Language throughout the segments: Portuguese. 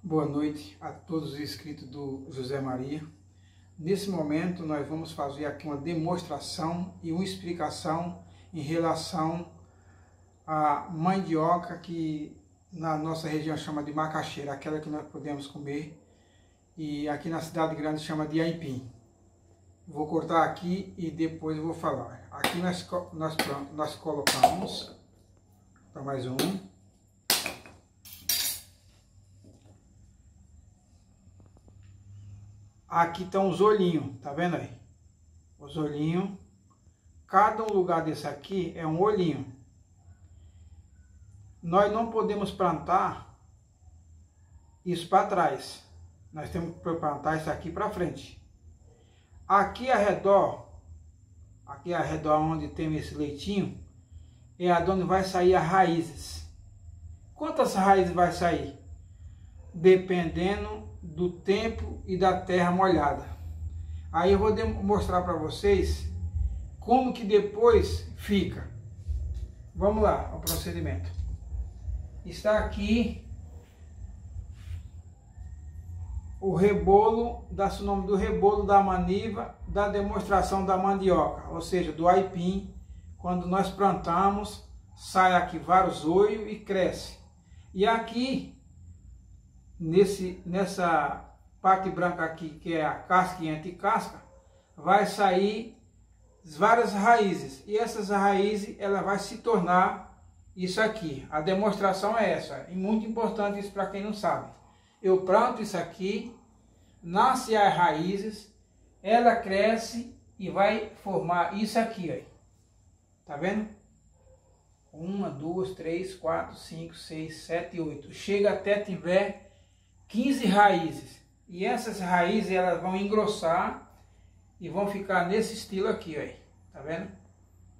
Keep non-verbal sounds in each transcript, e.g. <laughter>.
Boa noite a todos os inscritos do José Maria. Nesse momento nós vamos fazer aqui uma demonstração e uma explicação em relação à mandioca que na nossa região chama de macaxeira, aquela que nós podemos comer, e aqui na cidade grande chama de aipim. Vou cortar aqui e depois vou falar. Aqui nós, nós, nós colocamos, para mais um, Aqui estão os olhinhos, tá vendo aí? Os olhinhos. Cada um lugar desse aqui é um olhinho. Nós não podemos plantar isso para trás. Nós temos que plantar isso aqui para frente. Aqui ao redor, aqui ao redor onde tem esse leitinho, é onde vai sair as raízes. Quantas raízes vai sair? Dependendo do tempo e da terra molhada. Aí eu vou mostrar para vocês como que depois fica. Vamos lá, o procedimento. Está aqui o rebolo, dá-se o nome do rebolo da maniva, da demonstração da mandioca, ou seja, do aipim. Quando nós plantamos, sai aqui vários olhos e cresce. E aqui nesse, nessa parte branca aqui, que é a casca e anticasca, vai sair várias raízes. E essas raízes, ela vai se tornar isso aqui. A demonstração é essa. E muito importante isso para quem não sabe. Eu planto isso aqui, nasce as raízes, ela cresce e vai formar isso aqui, aí. Tá vendo? Uma, duas, três, quatro, cinco, seis, sete, oito. Chega até tiver 15 raízes. E essas raízes elas vão engrossar e vão ficar nesse estilo aqui, ó. Tá vendo?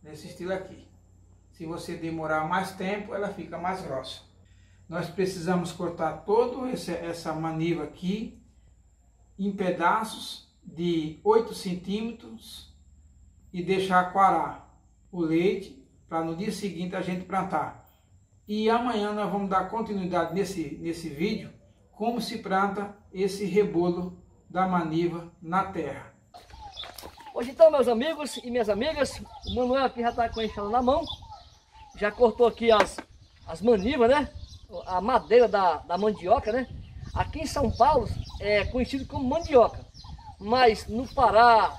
Nesse estilo aqui. Se você demorar mais tempo, ela fica mais grossa. Nós precisamos cortar esse, essa maniva aqui em pedaços de 8 centímetros e deixar coarar o leite para no dia seguinte a gente plantar. E amanhã nós vamos dar continuidade nesse, nesse vídeo como se planta esse rebolo da maniva na terra. Hoje então, meus amigos e minhas amigas, o Manuel aqui já está com a enxada na mão, já cortou aqui as, as manivas, né? A madeira da, da mandioca, né? Aqui em São Paulo é conhecido como mandioca, mas no Pará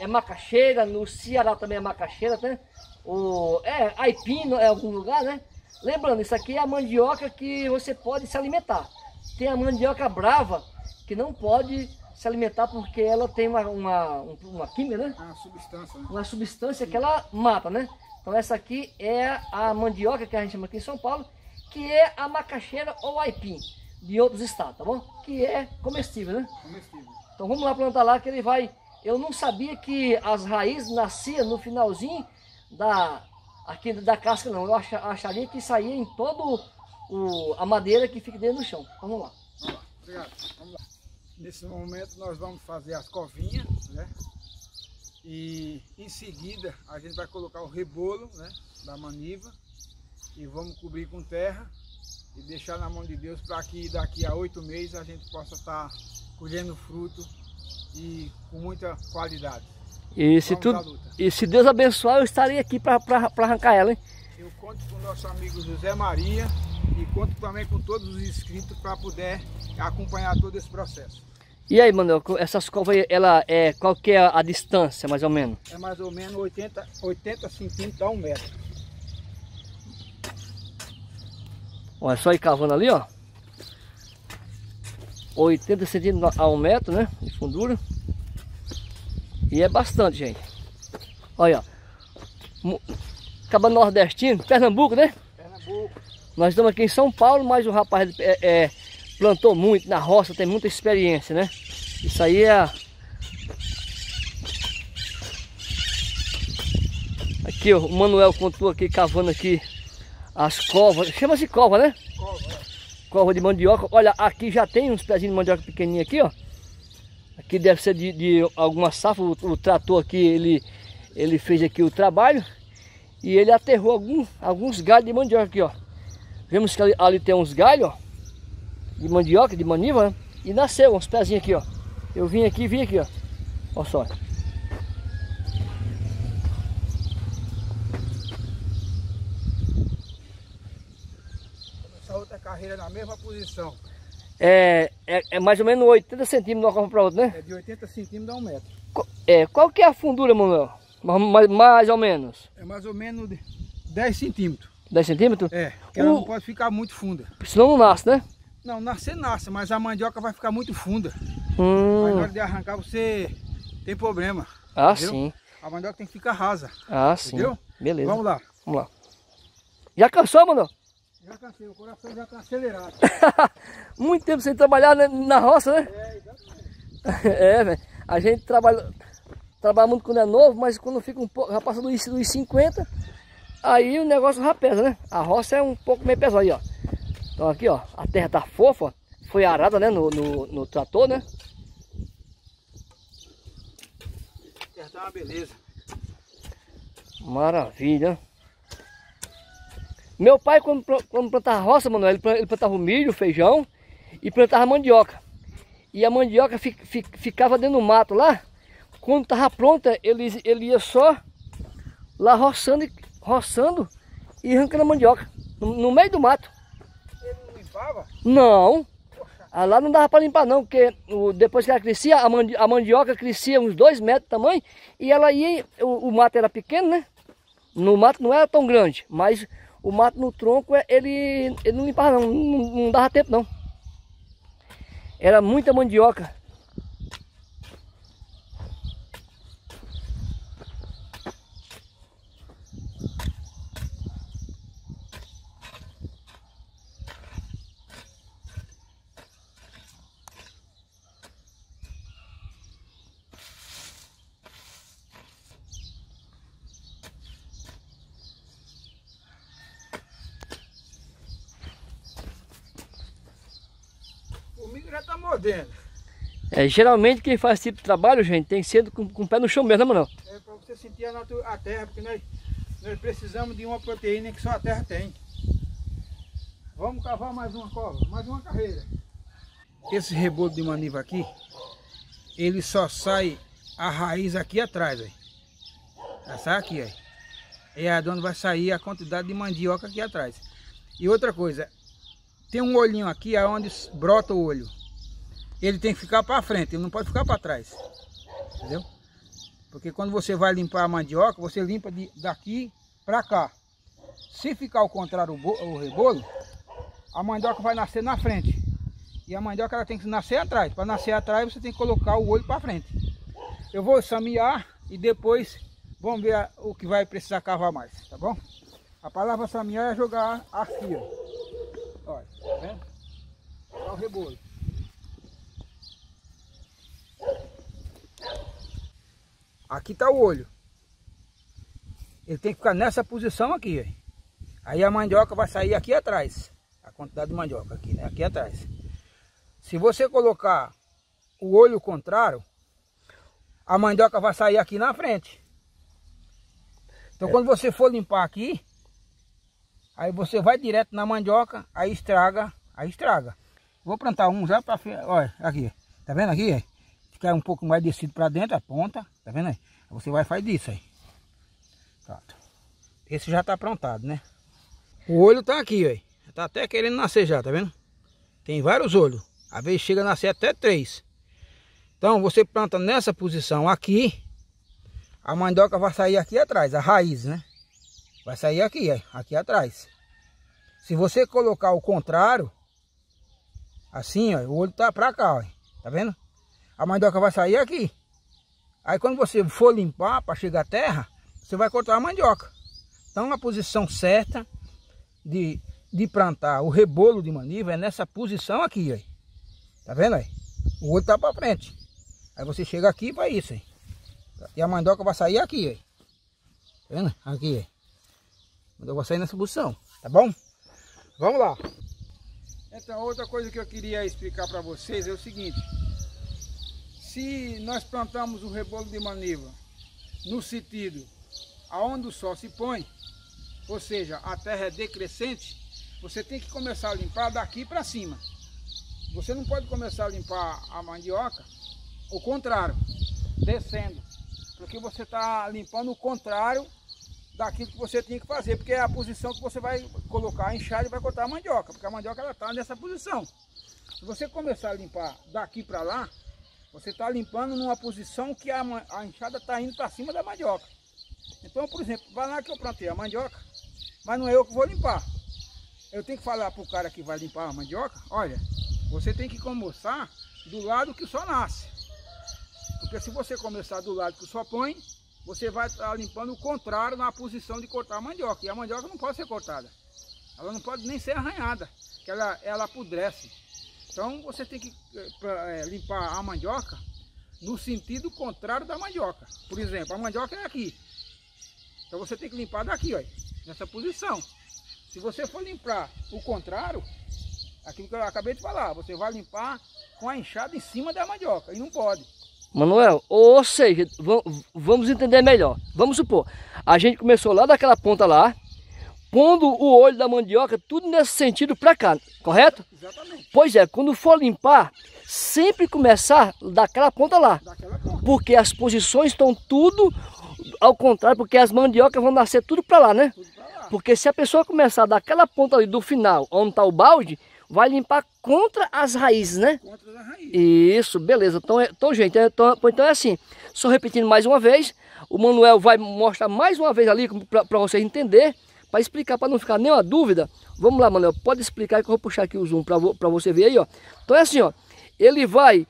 é macaxeira, no Ceará também é macaxeira, né? O, é aipim em algum lugar, né? Lembrando, isso aqui é a mandioca que você pode se alimentar. Tem a mandioca brava, que não pode se alimentar porque ela tem uma, uma, uma química, né? Uma substância, né? Uma substância que ela mata, né? Então essa aqui é a mandioca que a gente chama aqui em São Paulo, que é a macaxeira ou aipim de outros estados, tá bom? Que é comestível, né? Comestível. Então vamos lá plantar lá que ele vai... Eu não sabia que as raízes nasciam no finalzinho da, aqui da casca não. Eu acharia que saía em todo o, a madeira que fica dentro do chão. Vamos lá. Vamos lá, obrigado. Vamos lá. Nesse momento nós vamos fazer as covinhas, né? E em seguida a gente vai colocar o rebolo né, da maniva e vamos cobrir com terra e deixar na mão de Deus para que daqui a oito meses a gente possa estar tá colhendo fruto e com muita qualidade. E se, tudo, e se Deus abençoar, eu estarei aqui para arrancar ela, hein? Eu conto com o nosso amigo José Maria e conto também com todos os inscritos para poder acompanhar todo esse processo. E aí, Manuel, essas covas, ela é, qual que é a distância, mais ou menos? É mais ou menos 80, 80 centímetros a um metro. Olha, só ir cavando ali, ó. 80 centímetros a um metro, né, de fundura. E é bastante, gente. Olha, ó. Acaba nordestino, Pernambuco, né? Pernambuco. Nós estamos aqui em São Paulo, mas o rapaz é, é, plantou muito na roça, tem muita experiência, né? Isso aí é... Aqui, ó, o Manuel contou aqui, cavando aqui as covas. Chama-se cova, né? Cova, é. Cova de mandioca. Olha, aqui já tem uns pezinhos de mandioca pequenininho aqui, ó. Aqui deve ser de, de alguma safra. O, o, trator aqui, ele, ele fez aqui o trabalho. E ele aterrou algum, alguns galhos de mandioca aqui, ó. Vemos que ali, ali tem uns galhos, ó. de mandioca, de maniva, né? E nasceu uns pezinhos aqui, ó. Eu vim aqui, vim aqui, ó. Olha só. Essa outra carreira na mesma posição. É, é, é mais ou menos 80 centímetros de uma copa para outra, né? É de 80 centímetros dá um metro. É, qual que é a fundura, Manuel? Mais, mais ou menos? É mais ou menos 10 centímetros. 10 centímetros? É, porque ela não pode ficar muito funda. Senão não nasce, né? Não, nascer nasce, mas a mandioca vai ficar muito funda. Hum. Aí na hora de arrancar você tem problema. Ah, entendeu? sim. A mandioca tem que ficar rasa. Ah, sim. Entendeu? Beleza. Vamos lá. Vamos lá. Já cansou, Manuel? Já cansei, o coração já está acelerado. <laughs> muito tempo sem trabalhar né, na roça, né? É, exatamente. <laughs> É, velho. A gente trabalha, trabalha muito quando é novo, mas quando fica um pouco, já passa dos, dos 50, aí o negócio já pesa, né? A roça é um pouco meio pesada aí, ó. Então aqui, ó, a terra tá fofa, foi arada, né, no, no, no trator, né? Já tá uma beleza. Maravilha. Meu pai, quando, quando plantava roça, mano, ele, pla- ele plantava milho, feijão e plantava mandioca. E a mandioca fi- fi- ficava dentro do mato lá. Quando estava pronta, ele, ele ia só lá roçando, e- roçando e arrancando a mandioca. No, no meio do mato. Ele não limpava? Não. Ah, Lá não dava para limpar não, porque o- depois que ela crescia, a, mandi- a mandioca crescia uns dois metros de tamanho e ela ia, o, o mato era pequeno, né? No mato não era tão grande, mas o mato no tronco, é- ele, ele não limpava não, não, não dava tempo não. Era muita mandioca. O milho já tá mordendo. É, geralmente quem faz esse tipo de trabalho, gente, tem que ser com, com o pé no chão mesmo, né, Manuel? É para você sentir a, a terra, porque nós, nós precisamos de uma proteína que só a terra tem. Vamos cavar mais uma cova, mais uma carreira. Esse rebolo de maniva aqui, ele só sai a raiz aqui atrás, aí. Ela sai aqui, aí. É onde vai sair a quantidade de mandioca aqui atrás. E outra coisa, tem um olhinho aqui aonde brota o olho. Ele tem que ficar para frente, ele não pode ficar para trás. Entendeu? Porque quando você vai limpar a mandioca, você limpa de, daqui para cá. Se ficar ao contrário o, o rebolo, a mandioca vai nascer na frente. E a mandioca ela tem que nascer atrás. Para nascer atrás, você tem que colocar o olho para frente. Eu vou samear e depois vamos ver o que vai precisar cavar mais, tá bom? A palavra samear é jogar aqui, ó. Olha, tá vendo? Olha o rebolo. Aqui está o olho. Ele tem que ficar nessa posição aqui. Aí a mandioca vai sair aqui atrás. A quantidade de mandioca aqui, né? Aqui atrás. Se você colocar o olho contrário, a mandioca vai sair aqui na frente. Então quando você for limpar aqui, aí você vai direto na mandioca, aí estraga, aí estraga. Vou plantar um já para olha aqui, tá vendo aqui? Ficar um pouco mais descido para dentro a ponta, tá vendo aí? Você vai fazer isso aí. Pronto. Esse já tá aprontado, né? O olho tá aqui, ó. Tá até querendo nascer já, tá vendo? Tem vários olhos. Às vezes chega a nascer até três. Então você planta nessa posição aqui. A mandioca vai sair aqui atrás, a raiz, né? Vai sair aqui, ó, aqui atrás. Se você colocar o contrário, assim, ó, o olho tá pra cá, ó. Tá vendo? A mandioca vai sair aqui. Aí quando você for limpar para chegar à terra, você vai cortar a mandioca. Então a posição certa de, de plantar o rebolo de maniva é nessa posição aqui, ó. Tá vendo aí? O olho tá para frente. Aí você chega aqui vai isso aí. E a mandioca vai sair aqui, ó. Tá vendo? Aqui, ó. A mandioca vai sair nessa posição, tá bom? Vamos lá. Então, outra coisa que eu queria explicar para vocês é o seguinte. Se nós plantamos o rebolo de maniva no sentido aonde o sol se põe, ou seja, a terra é decrescente, você tem que começar a limpar daqui para cima. você não pode começar a limpar a mandioca o contrário, descendo. Porque você está limpando o contrário daquilo que você tinha que fazer, porque é a posição que você vai colocar a enxada e vai cortar a mandioca, porque a mandioca ela está nessa posição. Se você começar a limpar daqui para lá, você está limpando numa posição que a, a enxada está indo para cima da mandioca. Então, por exemplo, vai lá que eu plantei a mandioca, mas não é eu que vou limpar. Eu tenho que falar para o cara que vai limpar a mandioca, olha, você tem que começar do lado que o sol nasce. Porque se você começar do lado que o sol põe, você vai estar limpando o contrário na posição de cortar a mandioca. E a mandioca não pode ser cortada. Ela não pode nem ser arranhada, que ela, ela apodrece. Então você tem que é, limpar a mandioca no sentido contrário da mandioca. Por exemplo, a mandioca é aqui. Então você tem que limpar daqui, ó, nessa posição. Se você for limpar o contrário, aquilo que eu acabei de falar, você vai limpar com a enxada em cima da mandioca. E não pode. Manuel, ou seja, vamos entender melhor. Vamos supor, a gente começou lá daquela ponta lá, pondo o olho da mandioca tudo nesse sentido para cá, correto? Exatamente. Pois é, quando for limpar, sempre começar daquela ponta lá. Daquela ponta. Porque as posições estão tudo ao contrário, porque as mandiocas vão nascer tudo para lá, né? Lá. Porque se a pessoa começar daquela ponta ali do final, onde está o balde, vai limpar contra as raízes, né? Contra as raízes. Isso, beleza. Então, é, então gente, é, então, então é assim. Só repetindo mais uma vez, o Manuel vai mostrar mais uma vez ali para vocês entender, para explicar, para não ficar nenhuma dúvida. Vamos lá, Manuel, pode explicar que eu vou puxar aqui o zoom para você ver aí, ó. Então é assim, ó. Ele vai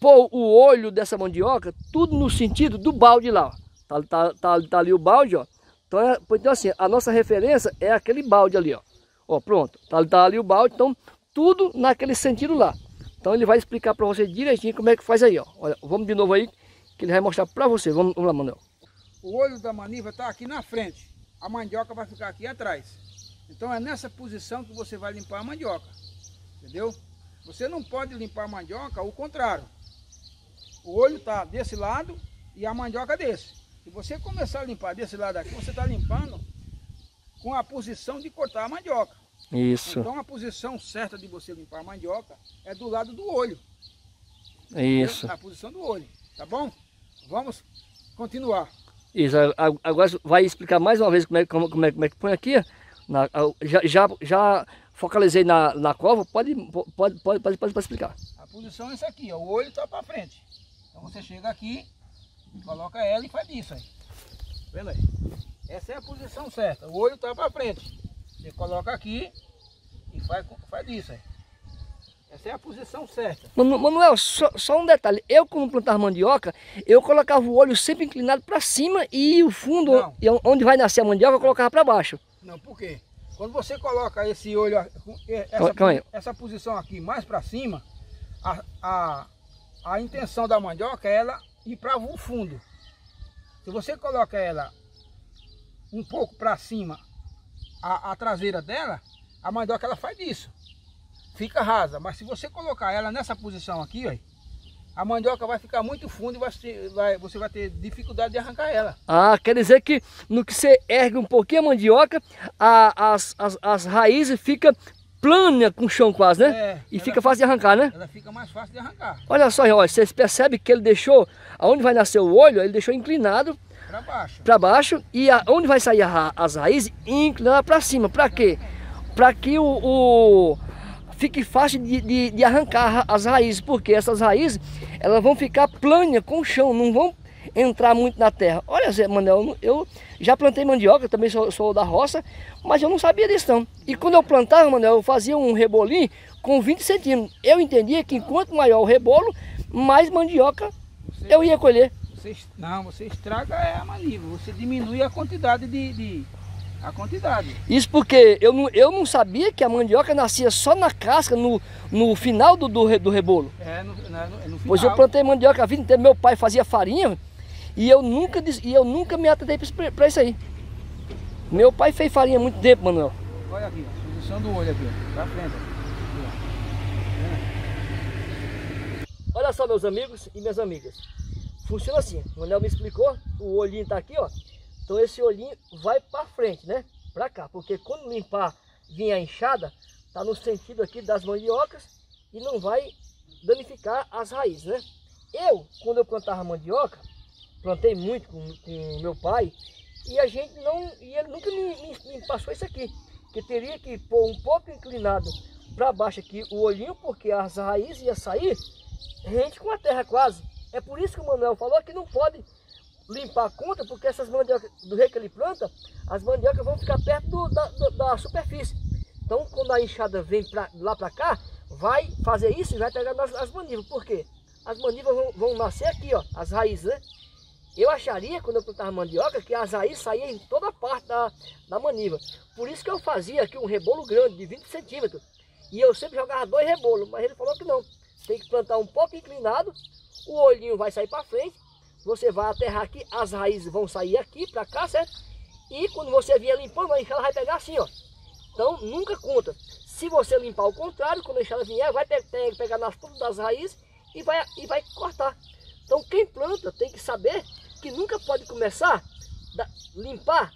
pôr o olho dessa mandioca tudo no sentido do balde lá, ó. Tá, tá, tá, tá ali o balde, ó. Então, é, então assim, a nossa referência é aquele balde ali, ó. Ó, pronto. Tá, tá ali o balde, então tudo naquele sentido lá. Então ele vai explicar para você direitinho como é que faz aí, ó. Olha, vamos de novo aí, que ele vai mostrar para você. Vamos, vamos lá, Manuel. O olho da maniva está aqui na frente. A mandioca vai ficar aqui atrás. Então é nessa posição que você vai limpar a mandioca. Entendeu? Você não pode limpar a mandioca ao contrário. O olho está desse lado e a mandioca desse. Se você começar a limpar desse lado aqui, você está limpando com a posição de cortar a mandioca. Isso. Então a posição certa de você limpar a mandioca é do lado do olho. Isso. A posição do olho, tá bom? Vamos continuar. Isso, agora vai explicar mais uma vez como é, como, como é, como é que põe aqui. Na, já, já, já focalizei na, na cova, pode, pode, pode, pode, pode explicar. A posição é essa aqui, ó, o olho está para frente. Então você chega aqui, coloca ela e faz isso aí. Aí? Essa é a posição certa, o olho está para frente. Você coloca aqui e faz, faz isso aí. Essa é a posição certa. Manuel, só, só, um detalhe. Eu, quando plantava mandioca, eu colocava o olho sempre inclinado para cima e o fundo, Não. onde vai nascer a mandioca, eu colocava para baixo. Não, por quê? Quando você coloca esse olho, essa, essa posição aqui mais para cima, a, a, a intenção da mandioca é ela ir para o fundo. Se você coloca ela um pouco para cima a, a traseira dela, a mandioca ela faz isso. Fica rasa, mas se você colocar ela nessa posição aqui, ó, a mandioca vai ficar muito fundo e vai, vai, você vai ter dificuldade de arrancar ela. Ah, quer dizer que no que você ergue um pouquinho a mandioca, a, as, as, as raízes ficam plana com o chão quase, né? É, e fica fácil de arrancar, né? Ela fica mais fácil de arrancar. Olha só, ó, vocês percebem que ele deixou, aonde vai nascer o olho, ele deixou inclinado para baixo. Para baixo e a, onde vai sair a, as raízes, inclinar para cima. Para quê? Para que o, o, fique fácil de, de, de, arrancar as raízes, porque essas raízes elas vão ficar planas com o chão, não vão entrar muito na terra. Olha, Zé Manel, eu já plantei mandioca, também sou, sou, da roça, mas eu não sabia disso não. E quando eu plantava, Manel, eu fazia um rebolinho com 20 centímetros. Eu entendia que quanto maior o rebolo, mais mandioca eu ia colher. Você, não, você estraga é a maniva, você diminui a quantidade de, de, a quantidade. Isso porque eu não, eu não sabia que a mandioca nascia só na casca, no, no final do, do, do rebolo. É, no, no, no final. Pois eu plantei mandioca a vida inteira, meu pai fazia farinha e eu nunca, e eu nunca me atendei para isso aí. Meu pai fez farinha há muito tempo, Manuel. Olha aqui, a posição do olho aqui, pra frente. Olha só meus amigos e minhas amigas. Funciona assim, o Manel me explicou, o olhinho está aqui, ó. Então esse olhinho vai para frente, né? Para cá, porque quando limpar vir a enxada, tá no sentido aqui das mandiocas e não vai danificar as raízes, né? Eu, quando eu plantava mandioca, plantei muito com, com meu pai, e a gente não, e ele nunca me, me, me passou isso aqui, que teria que pôr um pouco inclinado para baixo aqui o olhinho, porque as raízes iam sair rente com a terra quase. É por isso que o Manuel falou que não pode limpar a conta, porque essas mandiocas, do rei que ele planta, as mandiocas vão ficar perto do, da, do, da superfície. Então, quando a enxada vem pra, lá para cá, vai fazer isso e vai pegar nas, as manivas. Por quê? As manivas vão, vão nascer aqui, ó, as raízes, né? Eu acharia, quando eu plantava mandioca, que as raízes saíam em toda parte da, da maniva. Por isso que eu fazia aqui um rebolo grande, de 20 centímetros. E eu sempre jogava dois rebolos, mas ele falou que não. Tem que plantar um pouco inclinado, o olhinho vai sair para frente, você vai aterrar aqui, as raízes vão sair aqui para cá, certo? E quando você vier limpando, a enxada vai pegar assim, ó. Então, nunca conta. Se você limpar ao contrário, quando a enxada vier, vai pegar nas pontas das raízes e vai, e vai cortar. Então, quem planta tem que saber que nunca pode começar a limpar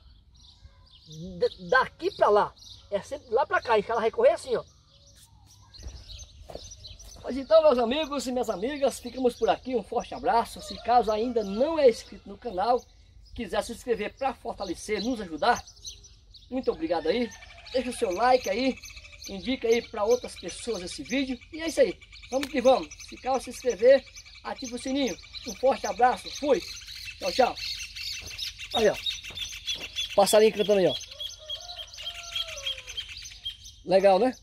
daqui para lá. É sempre lá para cá, e ela vai correr assim, ó. Mas então, meus amigos e minhas amigas, ficamos por aqui. Um forte abraço. Se caso ainda não é inscrito no canal, quiser se inscrever para fortalecer, nos ajudar, muito obrigado aí. Deixa o seu like aí, indica aí para outras pessoas esse vídeo. E é isso aí. Vamos que vamos. Se caso se inscrever, ativa o sininho. Um forte abraço. Fui. Tchau, tchau. Aí, ó. Passarinho cantando aí, ó. Legal, né?